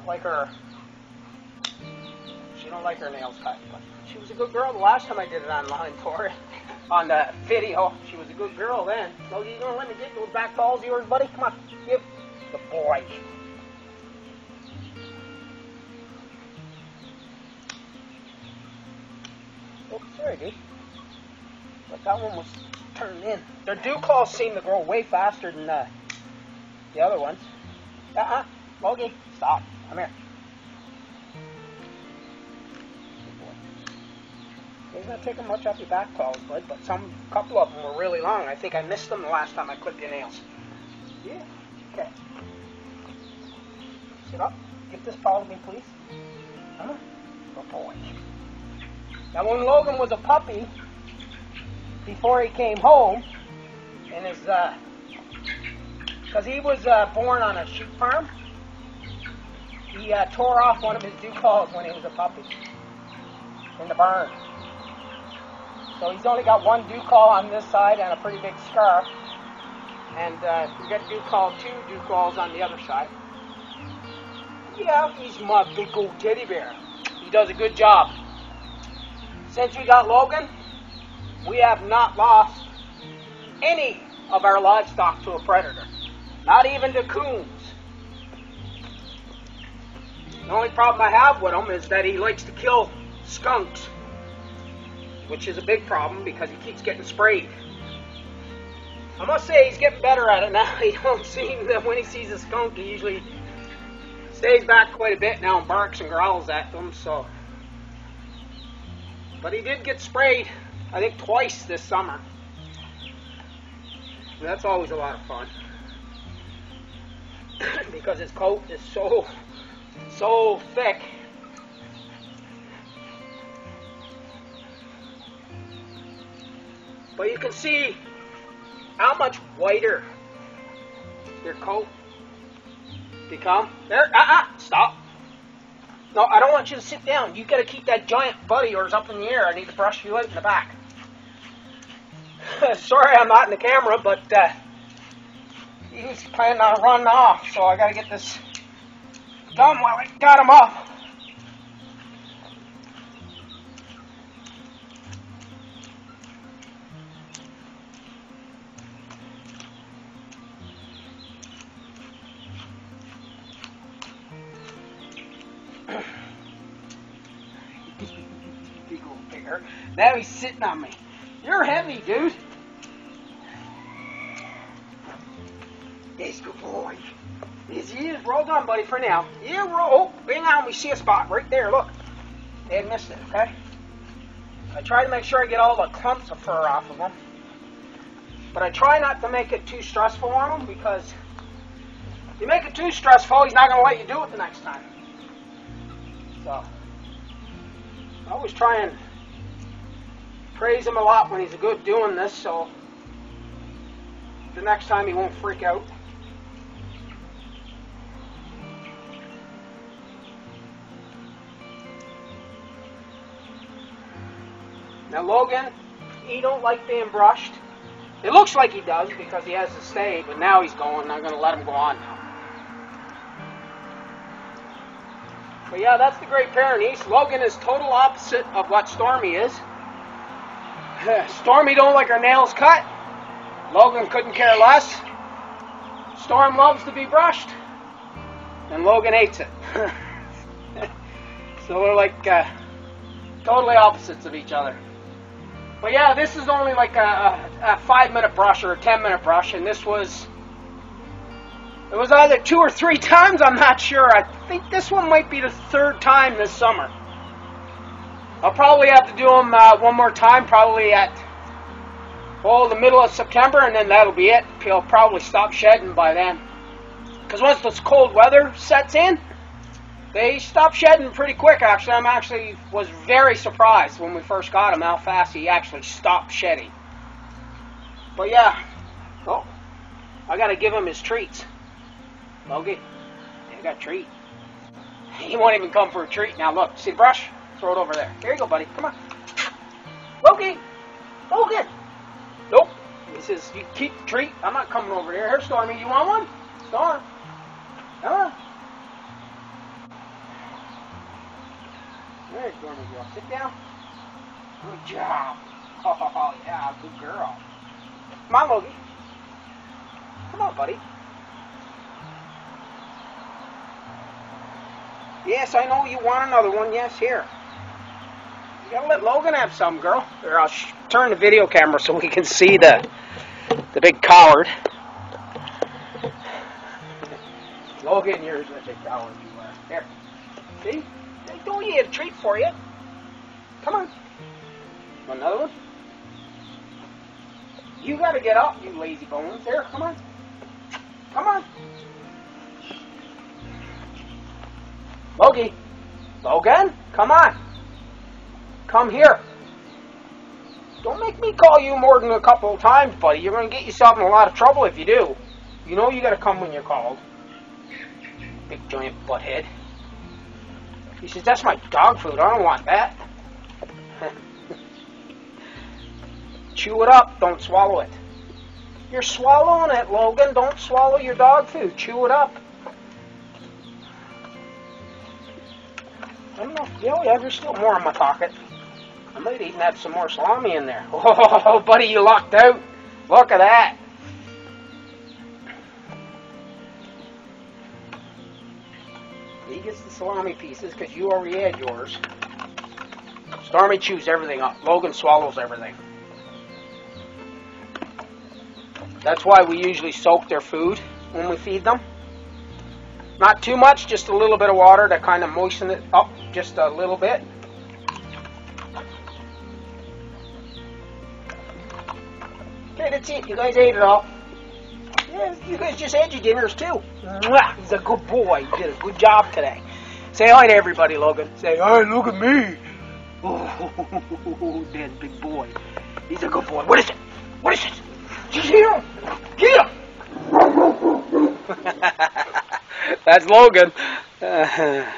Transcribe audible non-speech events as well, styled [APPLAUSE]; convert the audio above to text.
don't like her. She don't like her nails cut. But she was a good girl the last time I did it online her. [LAUGHS] On the video, she was a good girl then. So you gonna let me get those back balls yours, buddy? Come on, give the boy. Oh, sorry, dude. But that one was turned in. Their dew claws seem to grow way faster than uh, the other ones. Uh-uh. Logie, stop. Come here. He's not taking much off your back claws, bud, but some couple of them were really long. I think I missed them the last time I clipped your nails. Yeah. Okay. Sit up. Get this paw to me, please. Huh? Good boy. Now, when Logan was a puppy, before he came home, and his, uh, because he was uh, born on a sheep farm, he uh, tore off one of his dew claws when he was a puppy in the barn. So he's only got one dew claw on this side and a pretty big scar. And uh, we got dew claw, two dew claws on the other side. Yeah, he's my big old teddy bear. He does a good job. Since we got Logan, we have not lost any of our livestock to a predator. Not even to coons. The only problem I have with him is that he likes to kill skunks, which is a big problem because he keeps getting sprayed. I must say he's getting better at it now. [LAUGHS] He don't seem that when he sees a skunk, he usually stays back quite a bit now and barks and growls at them. So, but he did get sprayed, I think twice this summer. That's always a lot of fun [COUGHS] because his coat is so so thick. But you can see how much whiter your coat become. There, ah, uh, stop. No, I don't want you to sit down. You got to keep that giant butt of yours up in the air. I need to brush you out in the back. [LAUGHS] Sorry, I'm not in the camera, but uh, he's planning on running off, so I got to get this done while I got him up. [LAUGHS] Big old bear. Now he's sitting on me. You're heavy, dude. Yes, good boy. Yes, he is. Roll on, buddy, for now. Yeah, roll. Oh, hang on. We see a spot right there. Look. They missed it, okay? I try to make sure I get all the clumps of fur off of them. But I try not to make it too stressful on him because if you make it too stressful, he's not going to let you do it the next time. So, I always try and praise him a lot when he's good doing this, so the next time he won't freak out. Now Logan, he don't like being brushed. It looks like he does because he has to stay, but now he's going. I'm going to let him go on now. But yeah, that's the Great Pyrenees. Logan is total opposite of what Stormy is. [LAUGHS] Stormy don't like her nails cut. Logan couldn't care less. Storm loves to be brushed, and Logan hates it. [LAUGHS] so they're like uh, totally opposites of each other. But yeah, this is only like a, a, five minute brush or a ten minute brush, and this was it was either two or three [LAUGHS] times. I'm not sure. I think this one might be the third time this summer. I'll probably have to do them uh, one more time, probably at well the middle of September, and then that'll be it. He'll probably stop shedding by then. Because once this cold weather sets in, they stop shedding pretty quick. Actually, I'm actually was very surprised when we first got him how fast he actually stopped shedding. But yeah, oh, I got to give him his treats. Logie, I got a treat. He won't even come for a treat. Now look, see the brush? Throw it over there. Here you go, buddy. Come on. Logie, Logan. Nope. He says, you keep treat. I'm not coming over here. Here, Stormy, you want one? Storm. Come on. There, Stormy girl. Sit down. Good job. Oh, [LAUGHS] yeah, good girl. Come on, Logie. Come on, buddy. Yes, I know you want another one. Yes, here. You gotta let Logan have some, girl. Here, I'll turn the video camera so we can see the the big coward. Logan, you're the big coward you are. Here. See? They do you a treat for you. Come on. Want Another one? You gotta get up, you lazy bones. There, come on. Come on. Logie. Logan, come on. Come here. Don't make me call you more than a couple of times, buddy. You're going to get yourself in a lot of trouble if you do. You know you got to come when you're called. Big giant butthead. He says, that's my dog food. I don't want that. [LAUGHS] Chew it up. Don't swallow it. You're swallowing it, Logan. Don't swallow your dog food. Chew it up. I don't know. Yeah, yeah, there's still more in my pocket. I might even have some more salami in there. [LAUGHS] Oh, buddy, you locked out. Look at that. Gets the salami pieces because you already had yours. Stormy chews everything up. Logan swallows everything. That's why we usually soak their food when we feed them. Not too much, just a little bit of water to kind of moisten it up just a little bit. Okay, that's it. You guys ate it all. You guys just had your dinners too. Mwah! He's a good boy. You did a good job today. Say hi to everybody, Logan. Say hi, look at me. Oh, [LAUGHS] Dad's big boy. He's a good boy. What is it? What is it? Did you hear him? Get him! [LAUGHS] That's Logan. [LAUGHS]